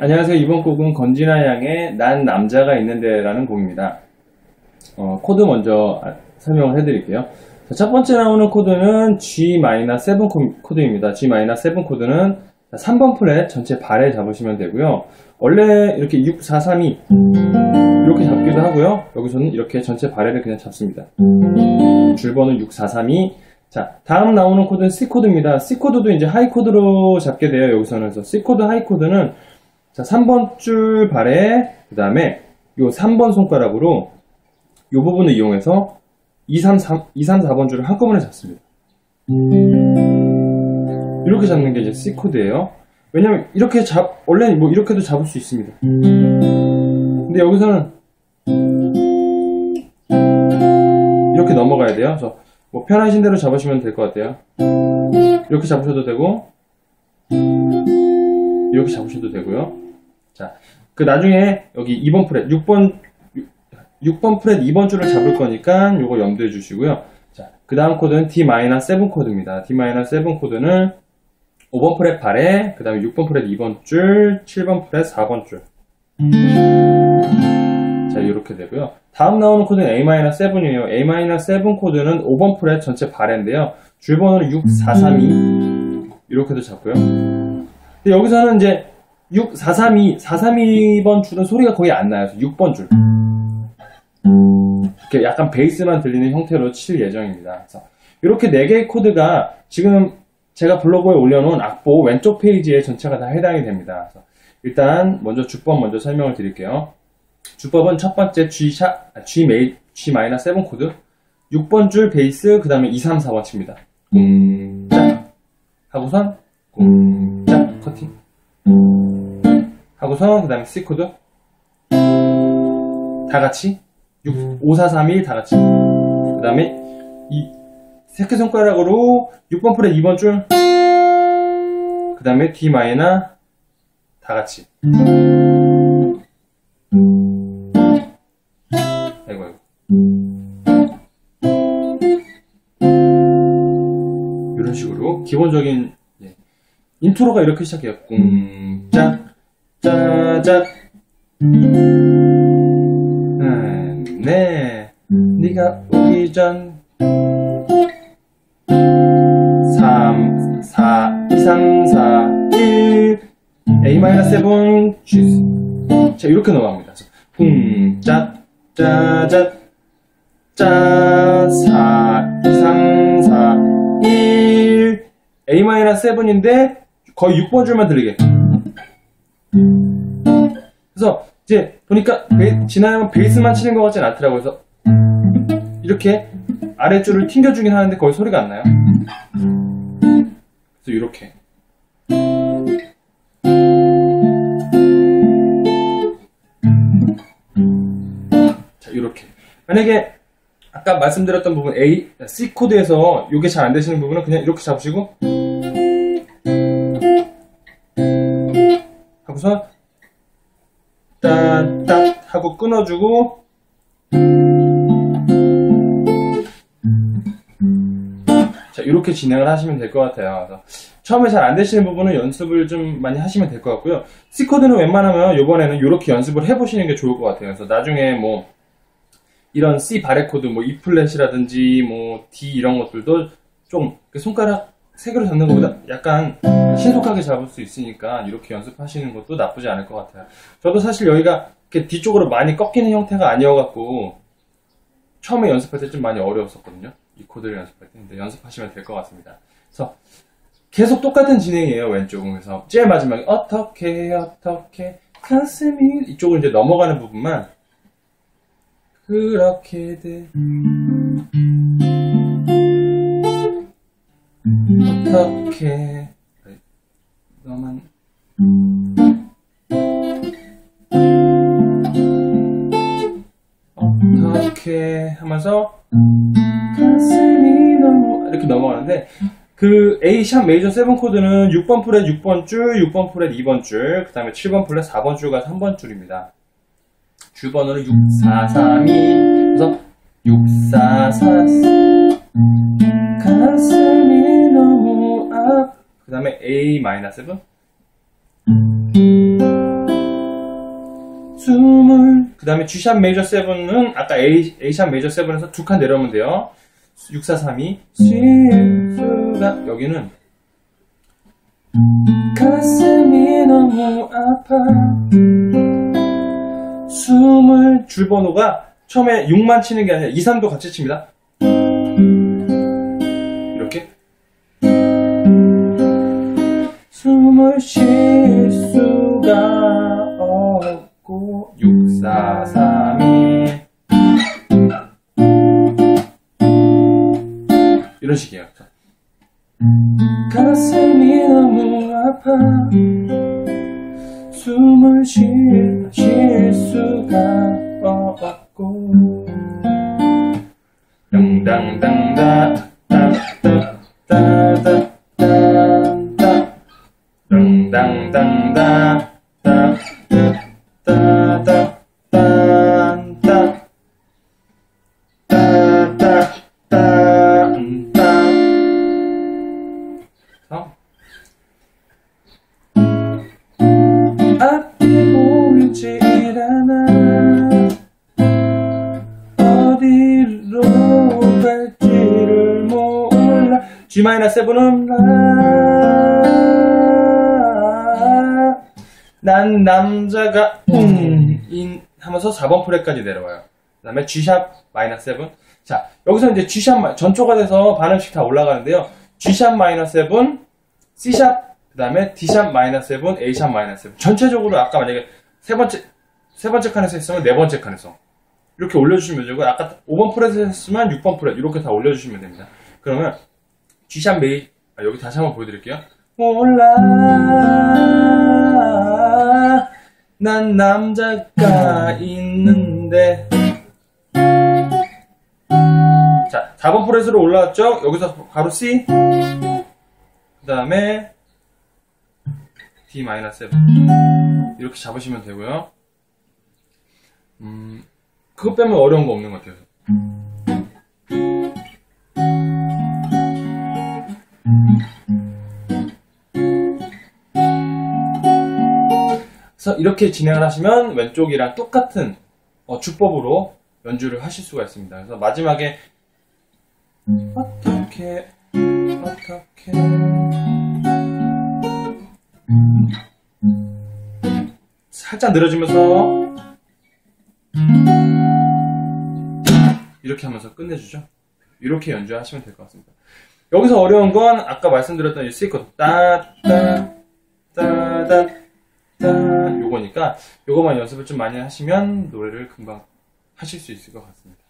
안녕하세요. 이번 곡은 권진아 양의 난 남자가 있는데 라는 곡입니다. 어, 코드 먼저 아, 설명을 해드릴게요. 자, 첫 번째 나오는 코드는 G-7 코드입니다. G-7 코드는 3번 프렛 전체 barre 잡으시면 되고요. 원래 이렇게 6, 4, 3, 2 이렇게 잡기도 하고요. 여기서는 이렇게 전체 barre를 그냥 잡습니다. 줄번호 6, 4, 3, 2 자, 다음 나오는 코드는 C 코드입니다. C 코드도 이제 high 코드로 잡게 돼요. 여기서는 그래서 C 코드, high 코드는 자, 3번 줄 발에 그 다음에 요 3번 손가락으로 요 부분을 이용해서 2, 3, 3, 2, 3, 4번 줄을 한꺼번에 잡습니다. 이렇게 잡는 게 이제 C 코드예요. 왜냐면 이렇게 잡 원래 뭐 이렇게도 잡을 수 있습니다. 근데 여기서는 이렇게 넘어가야 돼요. 그래서 뭐 편하신 대로 잡으시면 될 것 같아요. 이렇게 잡으셔도 되고 이렇게 잡으셔도 되고요. 자, 그 나중에 여기 2번 프렛 6번 6번 프렛 2번 줄을 잡을 거니까 요거 염두해 주시고요. 자, 그 다음 코드는 D-7 코드입니다. D-7 코드는 5번 프렛 barre, 그 다음에 6번 프렛 2번 줄, 7번 프렛 4번 줄. 자, 이렇게 되고요. 다음 나오는 코드는 A-7이에요. A-7 코드는 5번 프렛 전체 barre인데요. 줄 번호는 6, 4, 3, 2. 이렇게도 잡고요. 근데 여기서는 이제 6, 4, 3, 2, 4, 3, 2번 줄은 소리가 거의 안 나요. 6번 줄. 이렇게 약간 베이스만 들리는 형태로 칠 예정입니다. 그래서 이렇게 4개의 코드가 지금 제가 블로그에 올려놓은 악보 왼쪽 페이지에 전체가 다 해당이 됩니다. 일단 먼저 주법 먼저 설명을 드릴게요. 주법은 첫 번째 G 샤, G 메이, G 마이너 7 코드, 6번 줄 베이스, 그 다음에 2, 3, 4번 칩니다. 짝 하고선 짝 커팅 하고선 그 다음에 C 코드. 다 같이. 6, 5, 4, 3, 1 다 같이. 그 다음에 이 새끼손가락으로 6번 프렛 2번 줄. 그 다음에 D 마이너 다 같이. 아이고 아이고. 이런 식으로 기본적인 예. 인트로가 이렇게 시작해요. 꿍짝 짜짝 네. 네가 오기 전 3 4 2 3 4 1 A-7 G 자 이렇게 넘어갑니다. 쿵짝 짜작 짜4 2 3 4 1 A-7인데 거의 6번 줄만 들리게 그래서 이제 보니까 베, 지나면 베이스만 치는 것 같진 않더라고요. 그래서 이렇게 아랫줄을 튕겨주긴 하는데 거의 소리가 안 나요. 그래서 이렇게. 자 이렇게. 만약에 아까 말씀드렸던 부분 A, C 코드에서 이게 잘 안 되시는 부분은 그냥 이렇게 잡으시고 하고서 따따 하고 끊어주고 자 이렇게 진행을 하시면 될 것 같아요. 그래서 처음에 잘 안 되시는 부분은 연습을 좀 많이 하시면 될 것 같고요. C 코드는 웬만하면 이번에는 이렇게 연습을 해보시는 게 좋을 것 같아요. 그래서 나중에 뭐 이런 C barre 코드 뭐 E 플랫이라든지 뭐 D 이런 것들도 좀 손가락 세 개로 잡는 것보다 약간 신속하게 잡을 수 있으니까 이렇게 연습하시는 것도 나쁘지 않을 것 같아요. 저도 사실 여기가 이렇게 뒤쪽으로 많이 꺾이는 형태가 아니어갖고 처음에 연습할 때 좀 많이 어려웠었거든요. 이 코드를 연습할 때. 근데 연습하시면 될 것 같습니다. 그래서 계속 똑같은 진행이에요, 왼쪽은. 그래서 제일 마지막에 어떻게, 어떻게, 가슴이 이쪽으로 이제 넘어가는 부분만 그렇게 돼. 어떻게. 너만 어떻게 하면서 가슴이 너무 이렇게 넘어가는데 그 A 샵 메이저 7 코드는 6번 프렛 6번 줄, 6번 프렛 2번 줄, 그 다음에 7번 프렛 4번 줄과 3번 줄입니다. 줄 번호는 6, 4, 3, 2 그래서 6, 4, 4 A 마이너스 7 숨을 그 다음에 G샵 메이저 7은 아까 A, A샵 메이저 7에서 두 칸 내려오면 돼요. 6, 4, 3, 2쉴 수가 여기는. 가슴이 너무 아파. 숨을 줄 번호가 처음에 6만 치는 게 아니라 2, 3도 같이 칩니다 숨을 쉴 수가 없고 6, 4, 3, 2 이런 식이에요 자. 가슴이 너무 아파. 숨을 쉴, 쉴 수가 없고. 땅땅땅다 몰라. G-7은 난 남자가 웅인 하면서 4번 프렛까지 내려와요. 그 다음에 G샵 마이너스 7 자, 여기서 이제 G샵 마- 전초가 돼서 반음씩 다 올라가는데요. G샵 마이너스 7, C샵, 그 다음에 D샵 마이너스 7, A샵 마이너스 7. 전체적으로 아까 만약에 세 번째, 세 번째 칸에서 했으면 네 번째 칸에서. 이렇게 올려주시면 되고, 아까 5번 프렛에서 했으면 6번 프렛, 이렇게 다 올려주시면 됩니다. 그러면 G샵 메이, 아, 여기 다시 한번 보여드릴게요. 몰라, 난 남자가 있는데, 자, 4번 프렛으로 올라왔죠? 여기서 바로 C. 그 다음에 D-7. 이렇게 잡으시면 되고요. 음, 그거 빼면 어려운 거 없는 것 같아요. 그래서 이렇게 진행을 하시면 왼쪽이랑 똑같은 어, 주법으로 연주를 하실 수가 있습니다. 그래서 마지막에 어떻게 어떻게 살짝 늘어지면서 이렇게 하면서 끝내주죠. 이렇게 연주하시면 될 것 같습니다. 여기서 어려운 건 아까 말씀드렸던 이 C 코드 따따 따다 따 요거니까 요거만 연습을 좀 많이 하시면 노래를 금방 하실 수 있을 것 같습니다.